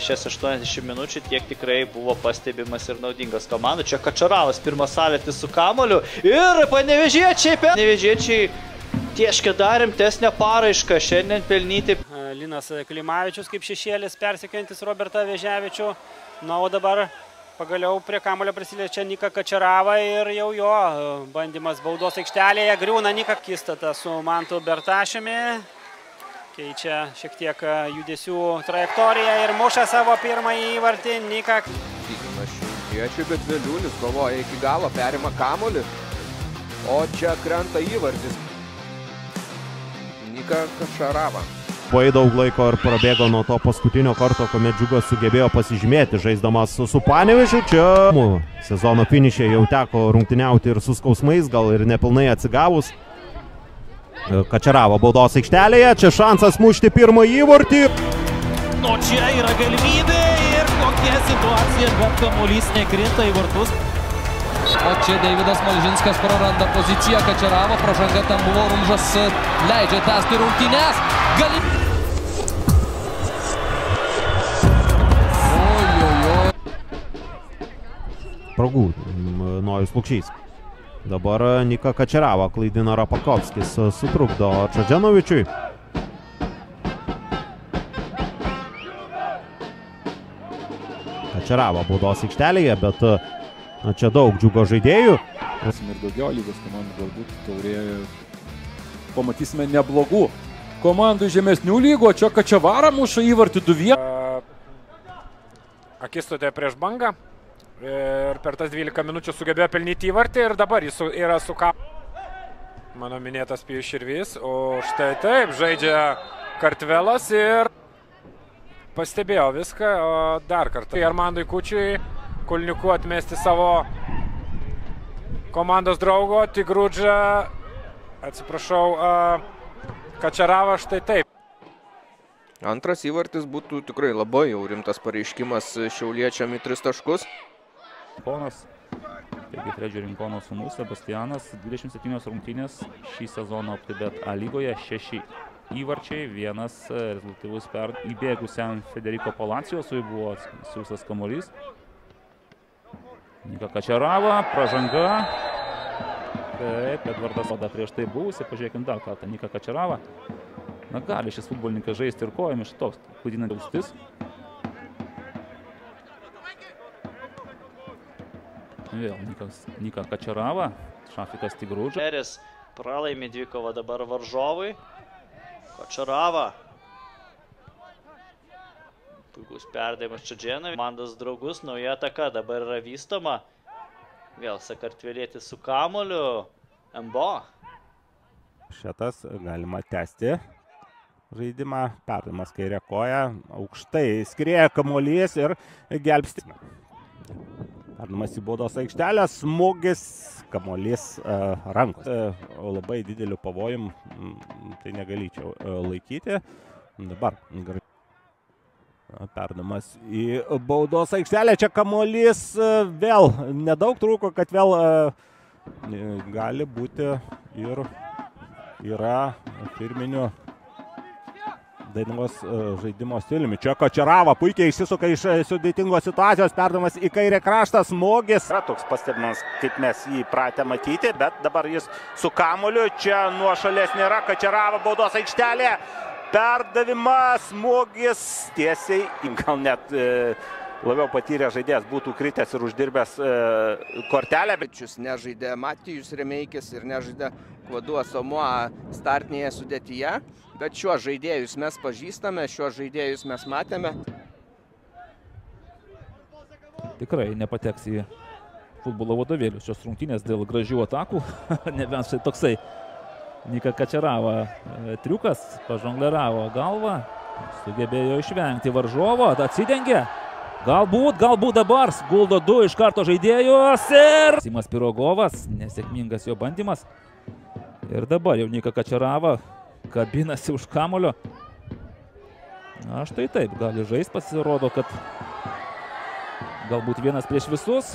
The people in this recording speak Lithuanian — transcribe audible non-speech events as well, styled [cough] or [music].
Šias 80 minučių tiek tikrai buvo pastebimas ir naudingas komandų. Čia Kačaravas pirmas salėtis su kamoliu ir panevežiečiai, panevežiečiai tieškia dar rimtesnę paraišką šiandien pelnyti. Linas Klimavičius kaip šešėlis persikėjantis Robertą Veževičių. Na, o dabar pagaliau prie kamulio prisiliečia Nika Kačarava ir jau jo bandymas baudos aikštelėje. Griūna Nika Kistata su Mantu Bertašiumi. Keičia šiek tiek judesių trajektoriją ir muša savo pirmąjį įvartį Nika. Tikina šiandiečiai, bet Vėliulis kovoja iki galo, perima kamulį. O čia krenta įvartis. Nika Kašarava. Labai daug laiko ir prabėgo nuo to paskutinio karto, kuomet Džiugas sugebėjo pasižymėti, žaisdamas su Panevišiu. Čia sezono finišė jau teko rungtyniauti ir su skausmais, gal ir nepilnai atsigavus. Kačeravo baudos aikštelėje, čia šansas mušti pirmą įvartį. O čia yra galimybė ir kokia situacija, bet kamuolys nekrinta į vartus. O čia Davidas Malžinskas praranda poziciją, Kačeravo pražanga ten buvo, Rumžas leidžia tęsti rungtynės. Gali... Pragų, Nojus Lukšys. Dabar Nika Kačerava klaidina Rapakovskis, sutrukdo Čadženovičiui. Kačerava baudos aikštelėje, bet na, čia daug džiugo žaidėjų. Ir daugiau lygos komandų galbūt taurėje pamatysime neblogų komandų žemesnių lygų, o čia Kačevara muša įvartį 2-1. Akistotė prieš bangą ir per tas 12 minučių sugebėjo pelnyti įvartį ir dabar jis yra su ką. Mano minėtas Pijus Širvys, o štai taip žaidžia Kartvelas ir pastebėjo viską, o dar kartą. Armandui Kučiui, Kulniku atmesti savo komandos draugo, Tigrudžą, atsiprašau, Kačarava štai taip. Antras įvartis būtų tikrai labai jau rimtas pareiškimas šiauliečiam į tris taškus. Rinkonas, taigi Fredžio Rinkono sūnus Sebastianas, 27 rungtynės šį sezoną OptiBet A lygoje, 6 įvarčiai, vienas rezultatyvus per įbėgusiam Federico Palaciosui buvo siūstas kamuolys. Nika Kačarava, pražanga. Taip, Edvardas Oda prieš tai buvusi, pažiūrėkime dar kartą, Nika Kačarava. Na, gali šis futbolininkas žaisti ir kojomis šitoks, klaidinant austis. Vėl Nikas, Nika Kačarava, Šafikas Tigrūdžas. Peris pralaimi dvikovą dabar varžovui. Kačarava. Puikus perdavimas Čadženui. Mandas draugus, nauja ataka dabar yra vystoma. Vėl Sakartvelėtis su kamoliu. Mbo. Šitas galima tęsti žaidimą, perdamas kairę koją, aukštai skrieja kamuolys ir gelbsti. Perdamas į baudos aikštelę, smūgis, kamuolys uh, rankos. Uh, labai dideliu pavojum, tai negalyčiau uh, laikyti. Dabar gerai. Perdamas į baudos aikštelę, čia kamuolys uh, vėl nedaug trūko, kad vėl gali būti ir yra firminių Dainavos žaidimo stiliumi. Čia Kočerava puikiai išsisuka iš sudėtingos situacijos, perdamas į kairę kraštą, smogis. Yra toks pastebimas, kaip mes jį pratę matyti, bet dabar jis su kamoliu, čia nuo šalies nėra, Kočerava baudos aikštelė, perdavimas, smogis tiesiai, gal net e, labiau patyrę žaidėjas būtų kritęs ir uždirbęs e, kortelę. Bet šis nežaidė Matijus Remeikis ir nežaidė Kvadu Asamoa startinėje sudėtyje. Bet šiuos žaidėjus mes pažįstame, šiuos žaidėjus mes matėme. Tikrai nepateks į futbolo vadovėlius šios rungtynės dėl gražių atakų. [laughs] Nebent štai toksai Nika Kačerava triukas, pažongleravo galvą, sugebėjo išvengti varžovo, atsidengė. Galbūt, galbūt dabar guldo du iš karto žaidėjus ir... Simas Pirogovas, nesėkmingas jo bandymas. Ir dabar jau Nika Kačerava kabinasi už kamulio. Na štai taip, gali žaisti, pasirodo, kad galbūt vienas prieš visus.